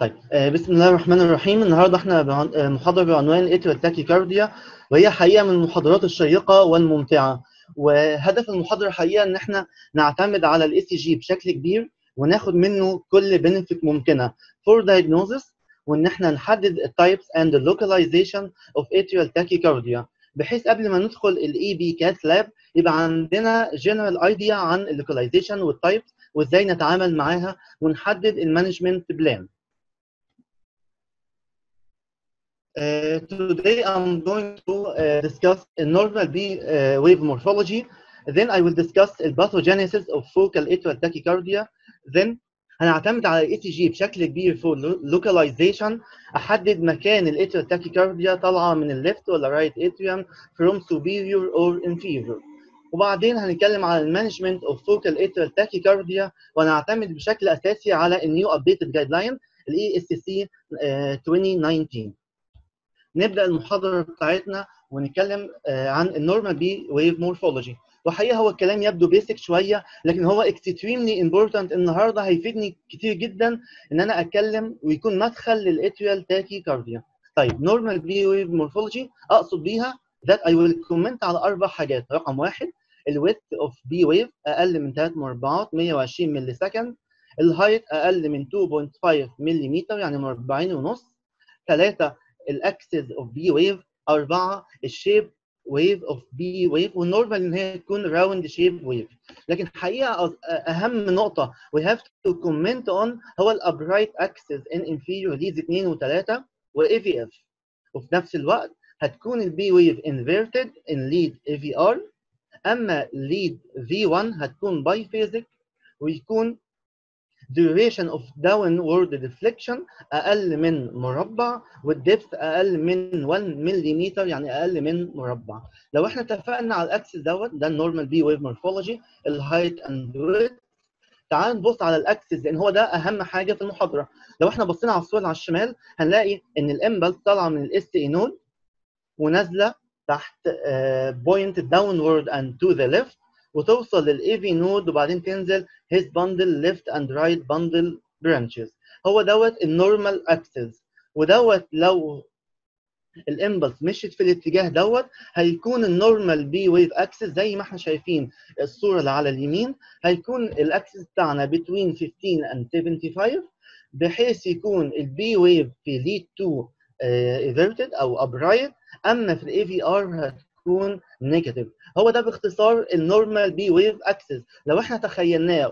طيب آه، بسم الله الرحمن الرحيم. النهارده إحنا آه، محاضرة بعنوان atrial tachycardia وهي حقيقة من المحاضرات الشيقة والممتعة. وهدف المحاضرة حقيقه إن إحنا نعتمد على ال ECG بشكل كبير وناخد منه كل benefit ممكنة. for diagnosis وإن إحنا نحدد ال types and ال localization of atrial tachycardia بحيث قبل ما ندخل ال EP cath lab يبقى عندنا general idea عن ال localization وال types وإزاي نتعامل معاها ونحدد ال management plan Uh, today I'm going to uh, discuss normal P uh, wave morphology. Then I will discuss pathogenesis of focal atrial tachycardia. Then هنعتمد على ال ECG بشكل كبير في localization احدد مكان ال atrial tachycardia طالعه من ال left ولا right atrium from superior or inferior. وبعدين هنتكلم على ال management of focal atrial tachycardia ونعتمد بشكل اساسي على ال new updated guideline ال ESC 2019. نبدأ المحاضرة بتاعتنا ونتكلم عن ال normal P wave morphology وحقيقة هو الكلام يبدو basic شوية لكن هو extremely important النهارده هيفيدني كتير جدا إن أنا أتكلم ويكون مدخل لل atrial tachycardia طيب normal P wave morphology أقصد بيها that I will comment على أربع حاجات. رقم واحد ال width of P wave أقل من 3 مربعات 120 ملي سكند ال height أقل من 2.5 ملم يعني مربعين ونص. ثلاثة ال axis of P wave أربعة ال shape wave of P wave وال normal إن هي تكون round shape wave لكن حقيقة أهم نقطة we have to comment on هو ال upright axis in inferior leads 2 و3 و aVF وفي نفس الوقت هتكون ال P wave inverted in lead aVR أما lead V 1 هتكون biphasic ويكون duration of downward deflection أقل من مربع وال depth أقل من 1 ملم يعني أقل من مربع. لو إحنا اتفقنا على ال axis دوت ده ال normal P wave morphology ال height and width تعال نبص على ال axis لأن هو ده أهم حاجة في المحاضرة. لو إحنا بصينا على الصورة على الشمال هنلاقي إن ال impulse طالعة من ال SA node ونازلة تحت point downward and to the left وتوصل لل AV node وبعدين تنزل his bundle left and right bundle branches. هو دوت ال normal axis ودوت لو ال impulse مشيت في الاتجاه دوت هيكون ال normal P wave axis زي ما إحنا شايفين الصورة اللي على اليمين. هيكون ال axis بتاعنا between 15 and 75 بحيث يكون ال P wave في lead two inverted أو upright أما في ال aVR هتكون negative. هو ده باختصار ال normal P wave axis لو إحنا تخيلناه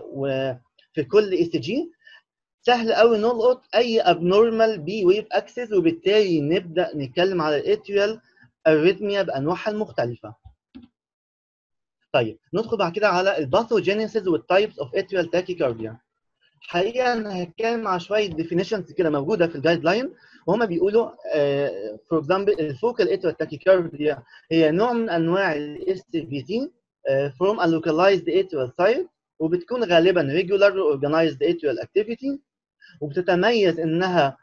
في كل ECG سهل قوي نلقط أي abnormal P wave axis وبالتالي نبدأ نتكلم على ال atrial arrhythmia بأنواعها المختلفة. طيب ندخل بعد كده على ال pathogenesis وال types of atrial tachycardia حقيقة أنا هتكلم على شوية definitions كده موجودة في ال guideline وهم بيقولوا for example ال focal atrial tachycardia هي نوع من أنواع ال SVT from a localized atrial site وبتكون غالبا regular organized atrial activity. وبتتميز إنها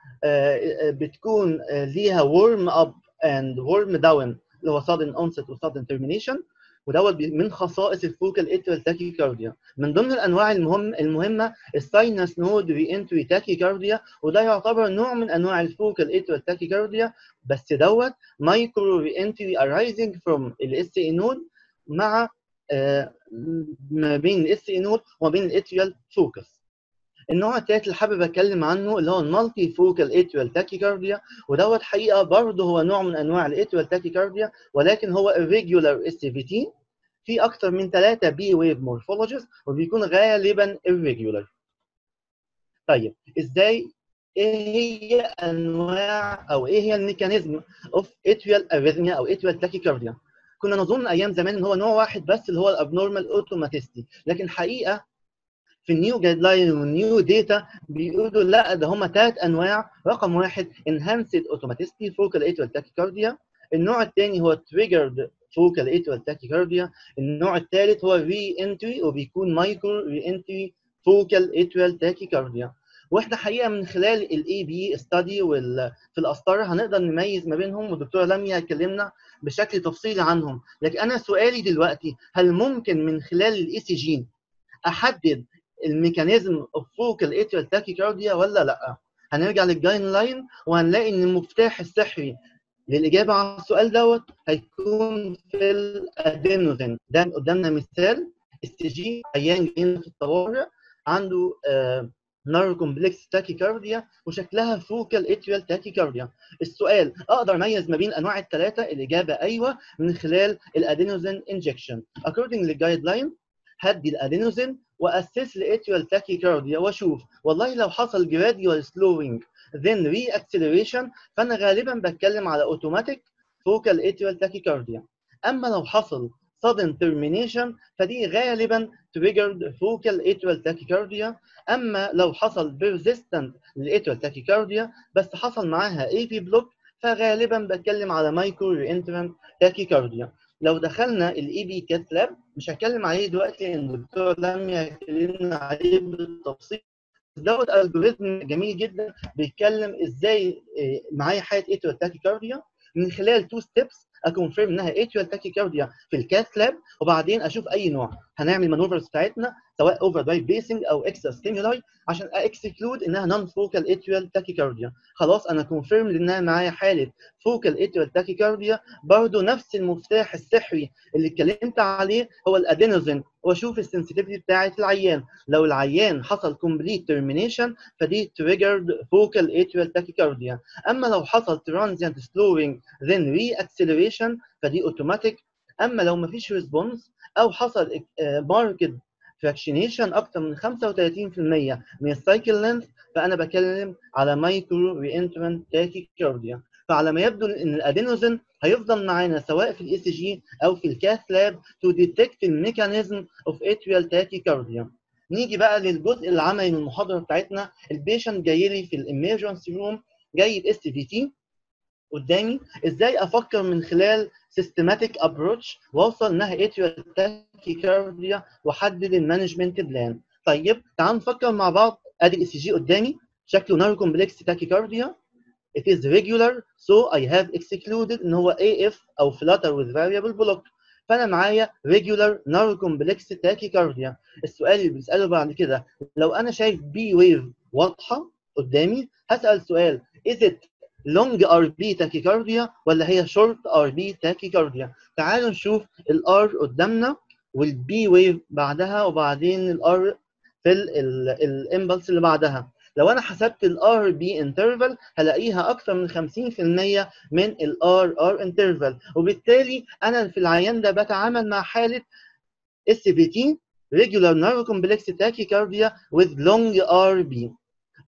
بتكون ليها warm up and warm down اللي هو sudden onset و sudden termination. ودوت من خصائص ال focal atrial tachycardia من ضمن الأنواع المهم المهمة ال sinus node reentry tachycardia وده يعتبر نوع من أنواع ال focal atrial tachycardia بس دوت micro reentry arising from ال SA node مع ما بين ال SA node وما بين ال atrial focus النوع الثالث اللي حابب أتكلم عنه اللي هو ال multifocal atrial tachycardia ودوت حقيقة برضه هو نوع من أنواع ال atrial tachycardia ولكن هو irregular SVT في أكثر من ثلاثة P wave morphologies وبيكون غالبا irregular. طيب إزاي؟ إيه هي أنواع أو إيه هي ال mechanism of atrial arrhythmia أو atrial tachycardia كنا نظن أيام زمان إن هو نوع واحد بس اللي هو ال abnormal automaticity لكن حقيقة في ال new guideline وال new data بيقولوا لا ده هم ثلاث أنواع. رقم واحد enhanced automaticity focal atrial tachycardia النوع الثاني هو triggered focal atrial tachycardia النوع الثالث هو reentry وبيكون micro reentry focal atrial tachycardia وإحنا حقيقة من خلال ال EP study في القسطره هنقدر نميز ما بينهم والدكتورة لميا اتكلمنا بشكل تفصيلي عنهم. لكن أنا سؤالي دلوقتي هل ممكن من خلال ال ECG أحدد ال mechanism of focal atrial tachycardia ولا لا؟ هنرجع لل guideline وهنلاقي إن المفتاح السحري للإجابة على السؤال دوت هيكون في الأدينوزين. ده قدامنا مثال. ECG عيان جاي في الطوارئ عنده آه narrow complex tachycardia وشكلها focal atrial tachycardia السؤال أقدر أميز ما بين أنواع الثلاثه الإجابة أيوه من خلال ال adenosine injection according لل guideline هدي الأدينوزين و assess ال atrial tachycardia وأشوف. والله لو حصل gradual slowing then re-acceleration فأنا غالبا بتكلم على automatic focal atrial tachycardia أما لو حصل sudden termination فدي غالبا triggered focal atrial tachycardia أما لو حصل persistent لل atrial tachycardia بس حصل معاها AV block فغالبا بتكلم على micro reentrant tachycardia لو دخلنا ال EP cath lab مش هتكلم عليه دلوقتي لأن الدكتورة لميا اتكلمنا عليه بالتفصيل. دوت algorithm جميل جدا بيتكلم إزاي معايا حاله atrial tachycardia من خلال two steps أ confirm إنها atrial tachycardia في ال cath lab وبعدين أشوف أي نوع. هنعمل ال maneuvers بتاعتنا سواء overdrive pacing أو extrastimuli عشان exclude إنها non focal atrial tachycardia خلاص أنا confirm إنها معايا حالة focal atrial tachycardia برضه نفس المفتاح السحري اللي اتكلمت عليه هو الأدينوزين. واشوف ال sensitivity بتاعه العيان. لو العيان حصل complete termination فدي triggered focal atrial tachycardia أما لو حصل transient slowing then re-acceleration فدي اوتوماتيك أما لو ما فيش response أو حصل marked fractionation أكتر من 35% من ال cycle length فأنا بكلم على micro reentrant tachycardia فعلى ما يبدو إن الادينوزين هيفضل معانا سواء في ال ECG أو في ال cath lab to detect ال mechanism of atrial tachycardia نيجي بقى للجزء العملي من المحاضرة بتاعتنا. ال patient جاي لي في ال emergency room جاي ب SVT قدامي إزاي أفكر من خلال systematic approach وأوصل إنها atrial tachycardia وأحدد ال management plan طيب تعالوا نفكر مع بعض. أدي ال ECG قدامي. شكله narrow complex tachycardia it is regular so I have excluded إن هو AF أو flutter with variable block. فأنا معايا regular narrow complex tachycardia. السؤال اللي بنسأله بعد كده لو أنا شايف P wave واضحة قدامي هسأل سؤال is it long RP tachycardia ولا هي short RP tachycardia تعالوا نشوف ال R قدامنا وال P wave بعدها وبعدين ال R في ال impulse اللي بعدها. لو أنا حسبت ال RP interval هلاقيها أكثر من 50% من ال RR interval وبالتالي أنا في العيان ده بتعامل مع حالة اس بي تي regular narrow-complex tachycardia with long RB.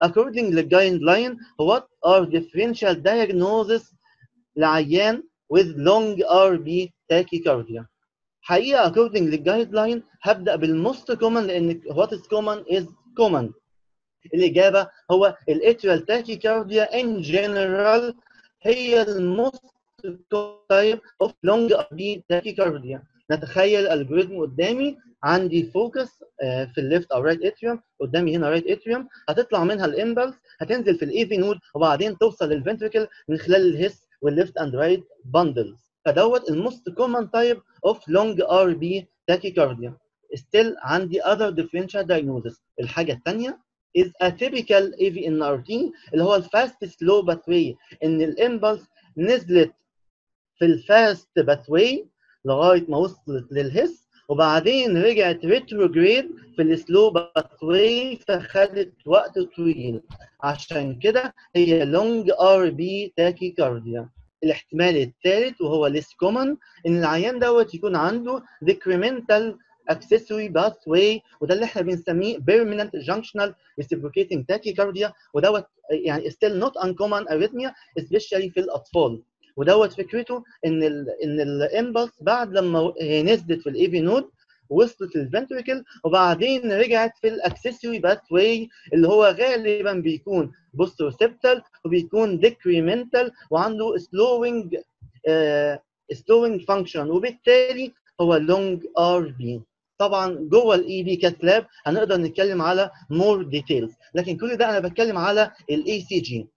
According to the guideline, what are differential diagnoses لعيان with long RB tachycardia؟ حقيقة according للجايد هبدأ بالموست common لأن what is common is common. الإجابة هو الاتريال تاكيكارديا in general هي الموست type of long RP tachycardia. نتخيل ال algorithm قدامي عندي focus في ال left أو right atrium قدامي هنا right atrium هتطلع منها ال impulse هتنزل في ال AV node وبعدين توصل لل ventricle من خلال ال His وال left and right bundles فدوت ال most common type of long RP tachycardia still عندي other differential diagnosis. الحاجة الثانية is atypical AVNRT اللي هو ال fast slow pathway إن ال impulse نزلت في ال fast pathway لغاية ما وصلت لل His وبعدين رجعت retrograde في ال slow pathway فخدت وقت طويل. عشان كده هي long RP tachycardia. الاحتمال الثالث وهو less common إن العيان دوت يكون عنده decremental accessory pathway وده اللي إحنا بنسميه permanent junctional reciprocating tachycardia ودوت يعني still not uncommon arrhythmia especially في الأطفال. ودوت فكرته إن ال إن ال impulse بعد لما هي نزلت في ال AV node وصلت لل ventricle وبعدين رجعت في ال accessory pathway اللي هو غالبا بيكون posteroseptal وبيكون decremental وعنده slowing slowing function وبالتالي هو long RP طبعا جوه ال EP cath lab هنقدر نتكلم على more details لكن كل ده أنا بتكلم على ال ECG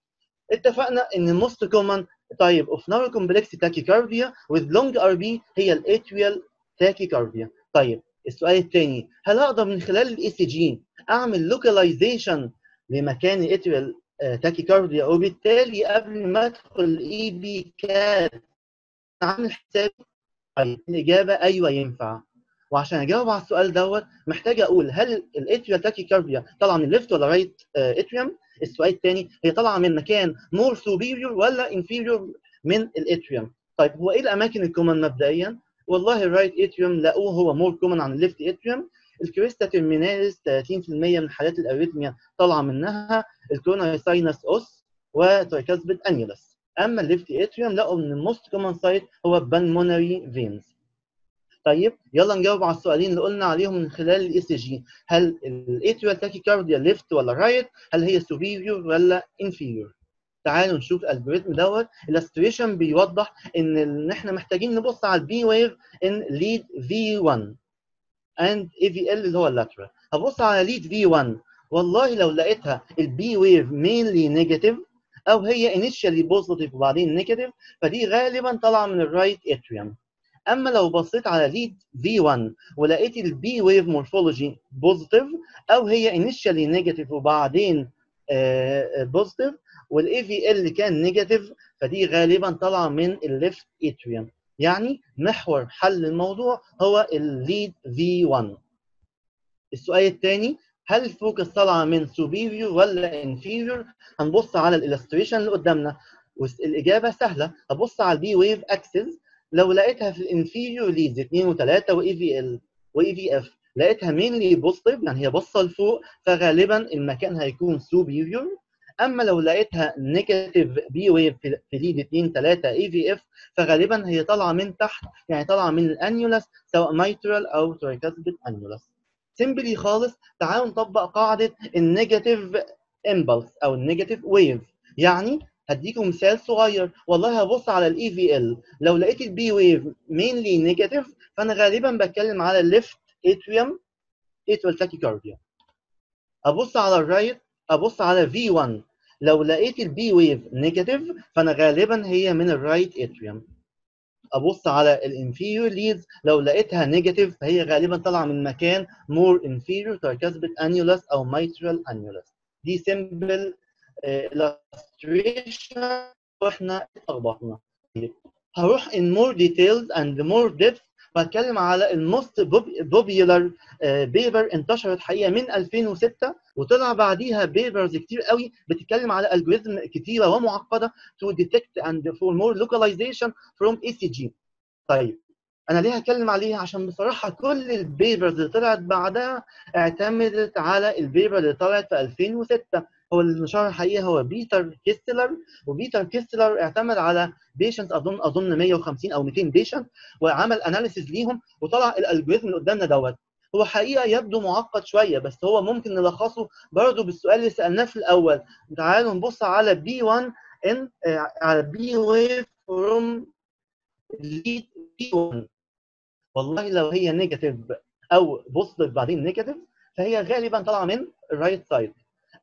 اتفقنا إن most common type of narrow-complex tachycardia with long RP هي ال atrial tachycardia. طيب السؤال الثاني هل أقدر من خلال ال ECG أعمل localization لمكان ال atrial tachycardia وبالتالي قبل ما أدخل ال EP cath عامل حسابي الإجابة أيوه ينفع. وعشان أجاوب على السؤال دوت محتاج أقول هل ال atrial tachycardia طالعة من ال left ولا right atrium السؤال الثاني هي طالعة من مكان more superior ولا inferior من ال atrium طيب هو إيه الأماكن ال common مبدئيا؟ والله ال right atrium لقوه هو more common عن ال left atrium ال crista terminalis 30% من حالات ال arrhythmia طالعة منها ال coronary sinus os و tricuspid annulus أما ال left atrium لقوا إن ال most common site هو pulmonary veins طيب يلا نجاوب على السؤالين اللي قلنا عليهم من خلال ال ECG هل ال atrial tachycardia left ولا right هل هي superior ولا inferior تعالوا نشوف ال algorithm دوت. ال illustration بيوضح إن إن إحنا محتاجين نبص على ال P wave in lead V1 and aVL اللي هو ال lateral هبص على lead V1 والله لو لقيتها ال P wave mainly negative أو هي initially positive وبعدين negative فدي غالبا طالعة من ال right atrium أما لو بصيت على lead V1 ولقيت ال P wave morphology positive أو هي initially negative وبعدين positive وال aVL كان negative فدي غالبا طالعة من ال left atrium يعني محور حل الموضوع هو ال lead V1 السؤال الثاني هل ال focus طالعة من superior ولا inferior هنبص على ال illustration اللي قدامنا. والإجابة سهلة. هبص على ال P wave axis لو لقيتها في ال inferior leads 2 و3 و aVL و aVF لقيتها mainly positive يعني هي باصة لفوق فغالبا المكان هيكون superior أما لو لقيتها negative P wave في lead 2 3 aVF فغالبا هي طالعة من تحت يعني طالعة من ال annulus سواء mitral أو tricuspid annulus simply خالص تعالوا نطبق قاعدة ال negative impulse أو ال negative wave يعني هديكم مثال صغير. والله هبص على ال aVL لو لقيت ال P wave mainly negative فأنا غالبا بتكلم على ال left atrium atrial tachycardia ابص على ال right ابص على V1 لو لقيت ال P wave negative فأنا غالبا هي من ال right atrium ابص على ال inferior leads لو لقيتها negative فهي غالبا طالعة من مكان more inferior tricuspid annulus أو mitral annulus دي illustration وإحنا اتلخبطنا هروح in more details and more depth. وهتكلم على ال most popular paper انتشرت حقيقة من 2006 وطلع بعديها papers كتير قوي بتتكلم على algorithm كتيرة ومعقدة to detect and for more localization from ECG. طيب. أنا ليه هتكلم عليها؟ عشان بصراحة كل ال papers اللي طلعت بعدها اعتمدت على ال paper اللي طلعت في 2006 هو اللي نشرها الحقيقة هو بيتر كيستلر وبيتر كيستلر اعتمد على patient اظن أظن 150 أو 200 patient وعمل analysis ليهم وطلع ال algorithm اللي قدامنا دوت. هو حقيقة يبدو معقد شوية بس هو ممكن نلخصه برضه بالسؤال اللي سألناه في الأول. تعالوا نبص على P1 in على P wave from lead V1 والله لو هي negative أو positive بعدين negative فهي غالبا طالعة من ال right side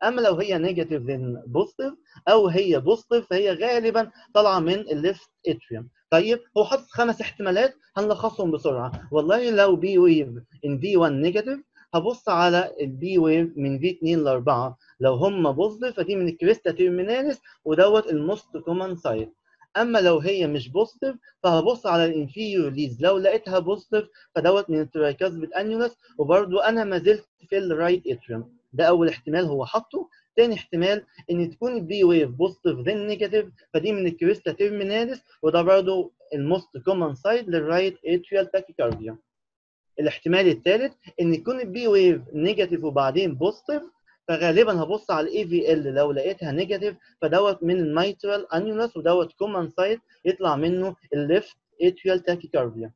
أما لو هي negative then positive أو هي positive فهي غالبا طالعة من ال left atrium طيب هو حاطط خمس احتمالات هنلخصهم بسرعة. والله لو P wave in V1 negative هبص على ال P wave من V2 ل 4 لو هم positive فدي من ال crista terminalis ودوت ال most common site أما لو هي مش positive فهبص على ال inferior leads لو لقيتها positive فدوت من ال tricuspid annulus وبرده أنا ما زلت في ال right atrium ده أول احتمال هو حاطه تاني احتمال إن تكون ال P wave positive then negative فدي من ال crista terminalis وده برضه ال most common site لل right atrial tachycardia الاحتمال الثالث إن يكون ال P wave negative وبعدين positive فغالبا هبص على ال aVL لو لقيتها negative فدوت من ال mitral annulus ودوت common site يطلع منه ال left atrial tachycardia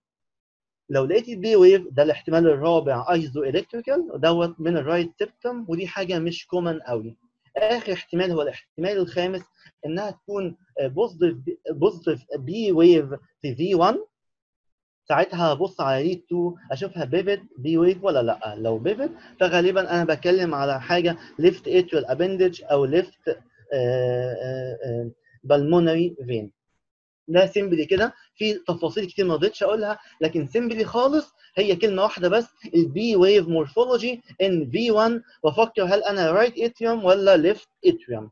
لو لقيت ال P wave ده الاحتمال الرابع isoelectrical دوت من ال right septum ودي حاجة مش common قوي آخر احتمال هو الاحتمال الخامس إنها تكون positive positive P wave في V1 ساعتها هبص على lead 2 أشوفها bifid P wave ولا لأ؟ لو bifid فغالبا أنا بتكلم على حاجة left atrial appendage أو left pulmonary vein ده simply كده. في تفاصيل كتير ما رضيتش أقولها لكن simply خالص هي كلمة واحدة بس ال P wave morphology in V1 وافكر هل أنا right atrium ولا left atrium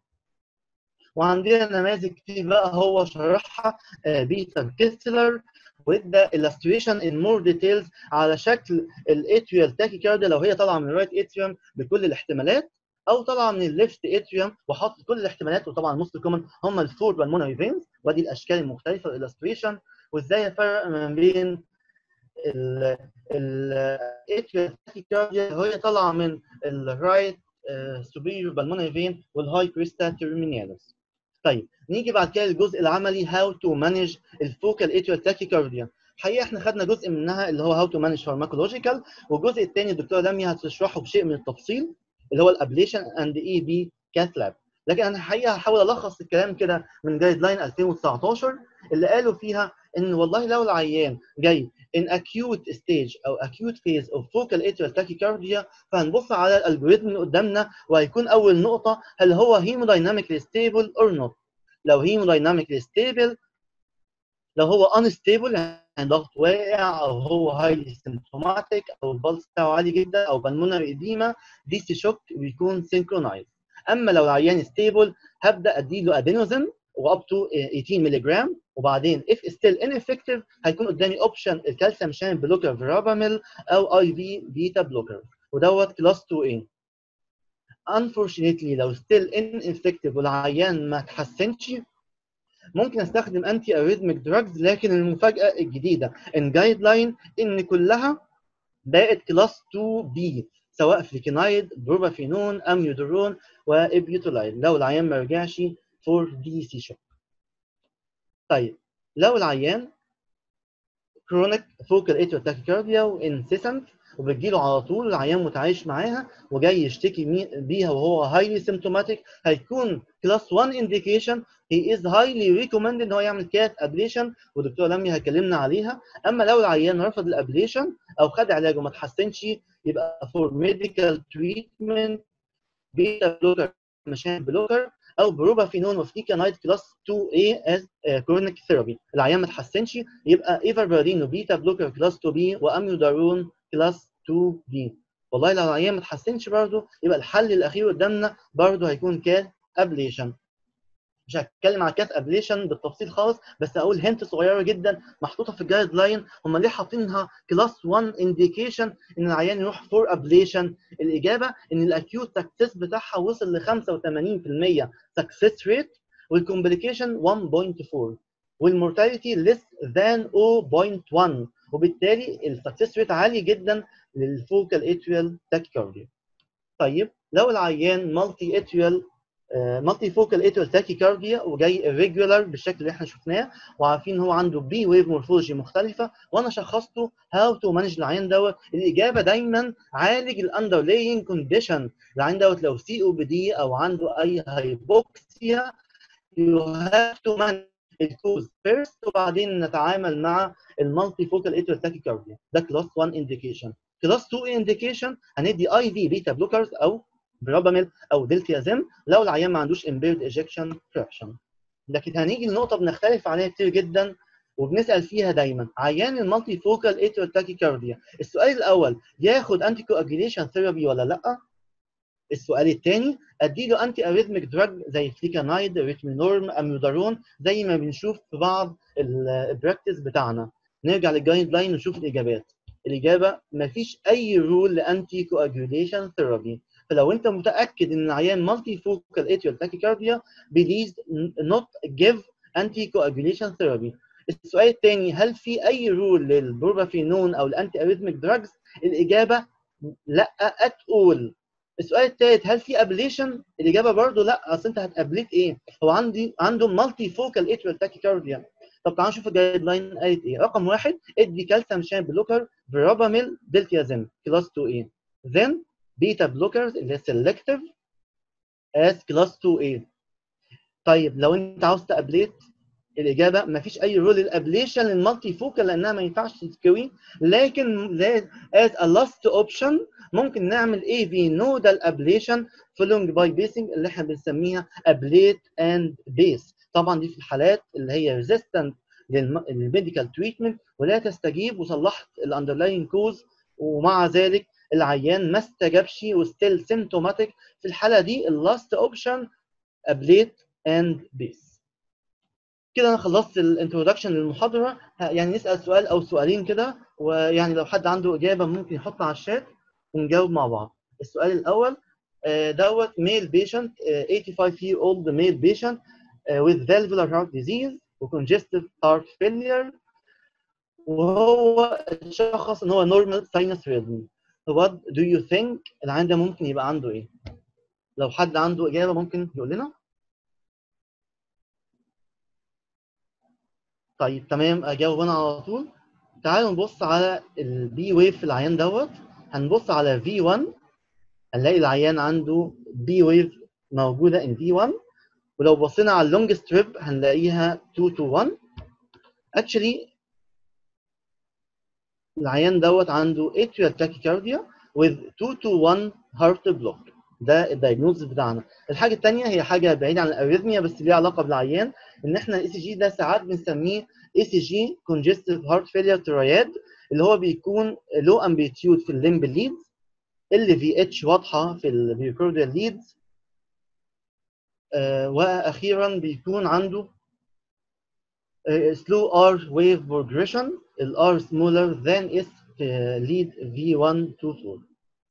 وعندنا نماذج كتير بقى هو شرحها بيتر كيستلر. With the illustration in more details على شكل ال atrial tachycardia لو هي طالعة من ال right atrium بكل الاحتمالات أو طالعة من ال left atrium وحاطط كل الاحتمالات وطبعا most common هم ال four pulmonary veins وادي الأشكال المختلفة ال illustration وإزاي افرق ما بين ال atrial tachycardia وهي طالعة من ال right superior pulmonary vein وال high crista terminalis طيب نيجي بعد كده للجزء العملي how to manage ال focal atrial tachycardia الحقيقة إحنا خدنا جزء منها اللي هو how to manage pharmacological والجزء الثاني الدكتورة لميا هتشرحه بشيء من التفصيل اللي هو ال ablation and EP cath lab لكن أنا الحقيقة هحاول ألخص الكلام كده من guideline 2019 اللي قالوا فيها إن والله لو العيان جاي in acute stage أو acute phase of focal atrial tachycardia فهنبص على ال algorithm اللي قدامنا وهيكون أول نقطة هل هو hemodynamically stable or not. لو hemodynamically stable لو هو unstable يعني ضغط واقع أو هو highly symptomatic أو ال pulse بتاعه عالي جدا أو pulmonary edema DC shock بيكون synchronized. أما لو العيان stable هبدأ أديله adenosine و up to 18 مللي جرام وبعدين if still ineffective هيكون قدامي option ال calcium channel blocker verapamil أو IV beta blocker ودوت class 2 a. Unfortunately لو still ineffective والعيان ما تحسنش ممكن أستخدم antiarrhythmic drugs لكن المفاجأة الجديدة. in guideline إن كلها بقت class 2 B سواء flecainide propafenone amiodarone و ibutilide لو العيان ما رجعش for DC shock طيب لو العيان chronic focal atrial tachycardia و incessant وبتجيله على طول العيان متعايش معاها وجاي يشتكي بيها وهو highly symptomatic هيكون class 1 indication he is highly recommend إن هو يعمل cath ablation ودكتور لمي هيكلمنا عليها. أما لو العيان رفض ال ablation أو خد علاج وما تحسنش يبقى for medical treatment beta blocker channel blocker أو propafenone و flecainide class 2A as chronic therapy العيان ما تحسنش يبقى ivabradine و beta blocker class 2B و amiodarone class 2B والله لو العيان ما تحسنش برضه يبقى الحل الأخير قدامنا برضه هيكون cath ablation مش هتكلم على cath ablation بالتفصيل خالص بس أقول hint صغيرة جدا محطوطة في ال guideline هم ليه حاطينها class 1 indication إن العيان يروح for ablation الإجابة إن ال acute success بتاعها وصل ل 85% success rate وال complication 1.4 وال mortality less than 0.1 وبالتالي ال success rate عالي جدا لل focal atrial tachycardia طيب لو العيان multi atrial multifocal atrial tachycardia وجاي irregular بالشكل اللي إحنا شفناه وعارفين هو عنده P wave morphology مختلفة وأنا شخصته how to manage العيان دوت. الإجابة دايما عالج ال underlying condition العيان دوت لو COPD أو عنده أي hypoxia you have to manage ال cause first وبعدين نتعامل مع ال multifocal atrial tachycardia ده class 1 indication class 2 indication هندي IV beta blockers أو verapamil أو diltiazem لو العيان ما عندوش impaired ejection fraction لكن هنيجي لنقطة بنختلف عليها كتير جدا وبنسأل فيها دايما. عيان ال multifocal atrial tachycardia السؤال الأول ياخد anticoagulation therapy ولا لأ؟ السؤال الثاني أديله antiarrhythmic drug زي flecainide Rytmonorm amiodarone زي ما بنشوف في بعض ال practice بتاعنا. نرجع لل guideline ونشوف الإجابات. الإجابة مفيش أي role ل anticoagulation therapy فلو انت متأكد ان العيان multifocal atrial tachycardia please not give anticoagulation therapy السؤال الثاني هل في أي role لل propafenone أو ال antiarrhythmic drugs الإجابة لا at all السؤال الثالث هل في ablation الإجابة برضه لا أصل انت هت ablate إيه؟ هو عندي عنده multifocal atrial tachycardia طب تعالوا نشوف ال guideline قالت إيه. رقم واحد ادي calcium channel blocker verapamil diltiazem class 2 a then beta blockers اللي هي selective as class 2 a. طيب لو انت عاوز ت ablate الإجابة ما فيش أي role لل ablation لل multifocal لأنها ما ينفعش تتكوي. لكن as a last option ممكن نعمل AV nodal ablation followed by pacing اللي إحنا بنسميها ablate and pace طبعا دي في الحالات اللي هي resistant لل medical treatment ولا تستجيب وصلحت ال underlying cause ومع ذلك العيان ما استجابش و still symptomatic في الحالة دي. ال last option ablate and pace. كده أنا خلصت الانترودكشن للمحاضرة. يعني نسأل سؤال أو سؤالين كده ويعني لو حد عنده إجابة ممكن يحطها على الشات ونجاوب مع بعض. السؤال الأول آه، دوت patient آه، 85 year old male patient آه، with valvular heart disease و congestive heart failure. وهو شخص إن هو normal sinus rhythm. What do you think العيان ده ممكن يبقى عنده إيه؟ لو حد عنده إجابة ممكن يقول لنا؟ طيب تمام أجاوب أنا على طول. تعالوا نبص على ال P wave في العيان دوت. هنبص على V1 هنلاقي العيان عنده P wave موجودة in V1 ولو بصينا على ال long strip هنلاقيها 2 to 1 actually العيان دوت عنده atrial tachycardia with 2 to 1 heart block. ده ال diagnosis بتاعنا. الحاجة الثانية هي حاجة بعيدة عن ال arrhythmia بس ليها علاقة بالعيان إن إحنا ال ECG ده ساعات بنسميه ECG congestive heart failure triad اللي هو بيكون low amplitude في ال limb leads LVH واضحة في ال precordial leads وأخيرا بيكون عنده slow R wave progression ال R smaller than S lead V1 to 4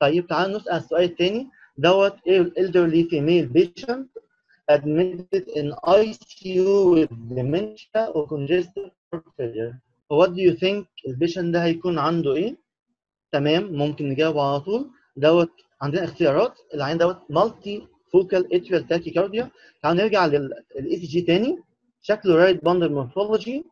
طيب تعالوا نسأل السؤال الثاني. دوت elderly female patient admitted in ICU with dementia or congestive heart failure. What do you think ال patient ده هيكون عنده إيه؟ تمام ممكن نجاوب على طول. دوت عندنا اختيارات. العيان دوت multifocal atrial tachycardia نرجع لل ECG تاني. شكله right bundle morphology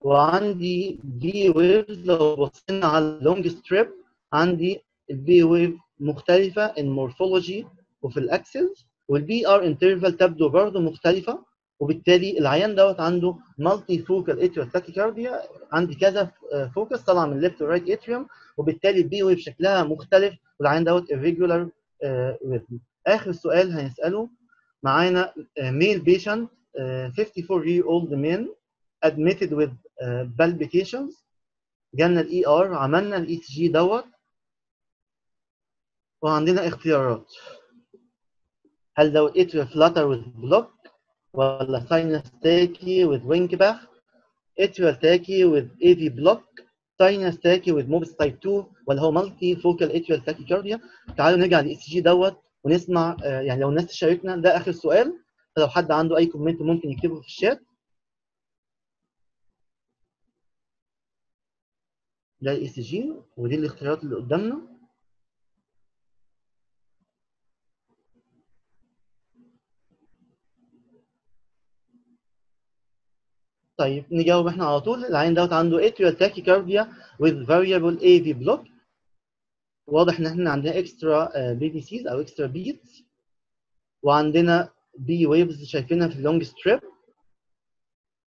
وعندي P waves لو بصينا على ال long strip عندي ال P wave مختلفة in morphology وفي الاكسلز وال PR interval تبدو برضه مختلفة وبالتالي العيان دوت عنده multifocal atrial tachycardia عندي كذا focus طالعة من left و right atrium وبالتالي ال P wave شكلها مختلف والعيان دوت irregular rhythm. آخر سؤال هنسأله معانا male patient 54 year old man admitted with uh, palpitations. جالنا ال ER عملنا ال ECG دوت. وعندنا اختيارات. هل دوت atrial flutter with block ولا sinus tachy with Wenckebach atrial tachy with AV block sinus tachy with Mobitz type 2 ولا هو multifocal atrial tachycardia تعالوا نرجع لل ECG دوت ونسمع آه، يعني لو الناس تشاركنا ده آخر سؤال. فلو حد عنده أي comment ممكن يكتبه في الشات. ده ال ECG ودي الاختيارات اللي قدامنا. طيب نجاوب إحنا على طول. العيان دوت عنده atrial tachycardia with variable AV block. واضح إن إحنا عندنا extra PPCs أو extra beats وعندنا P waves شايفينها في ال long strip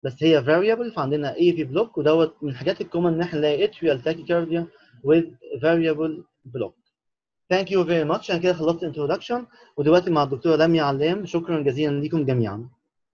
بس هي variable فعندنا AV block ودوت من الحاجات ال common إن إحنا نلاقي atrial tachycardia with variable block. Thank you very much. أنا كده خلصت introduction ودلوقتي مع الدكتورة لميا علام. شكرا جزيلا لكم جميعا.